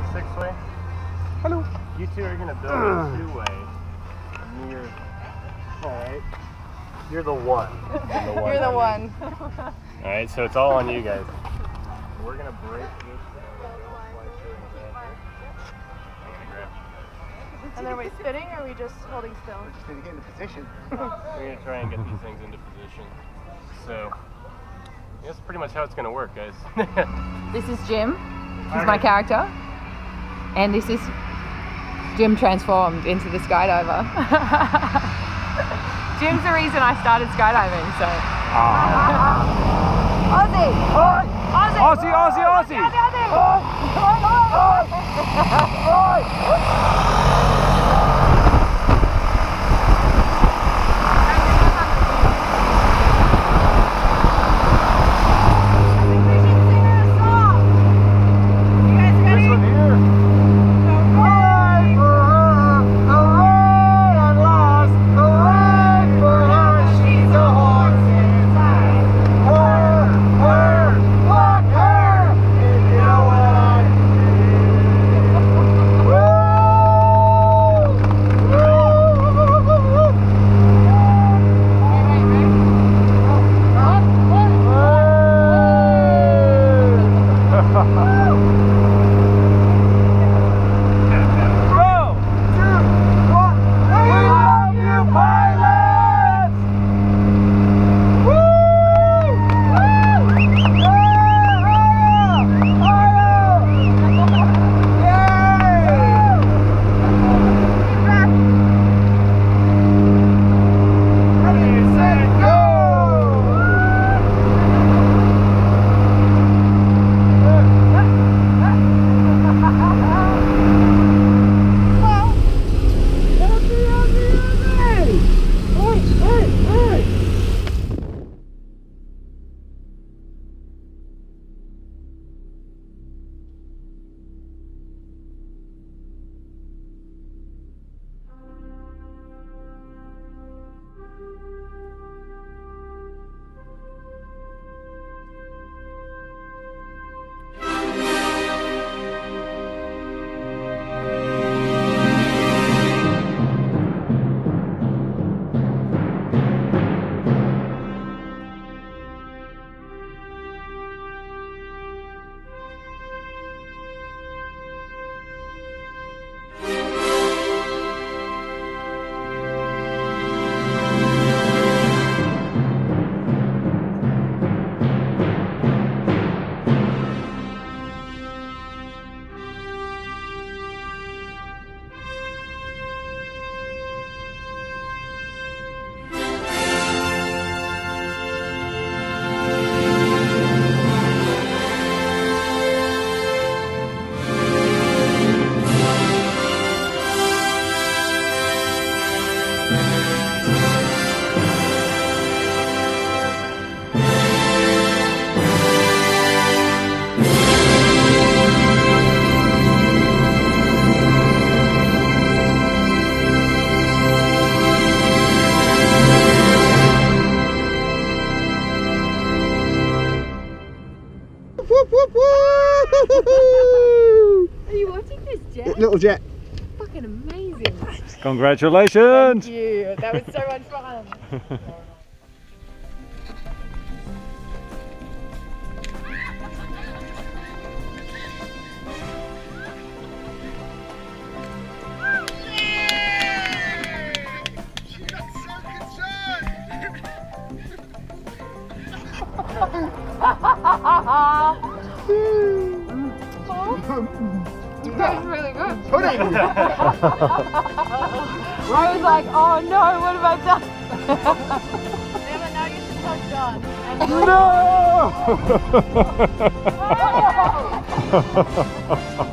a six-way. Hello. You two are gonna build a two-way. And you're, all right. You're the one. You're the one. You're the one. All right, so it's all on you guys. We're gonna break this. And then are we spinning or are we just holding still? Just need to get into position. We're gonna try and get these things into position. So that's pretty much how it's gonna work, guys. This is Jim. He's my character. And this is Jim transformed into the skydiver. Jim's the reason I started skydiving, so. Ah. Aussie! Aussie! Aussie, Aussie, Aussie! Aussie! this one here. Are you watching this, Jet? Little jet. Fucking amazing. Congratulations. Thank you. That was so much fun. That was really good. Pudding. I was like, oh no, what have I done? Emma, now you should tell John. no!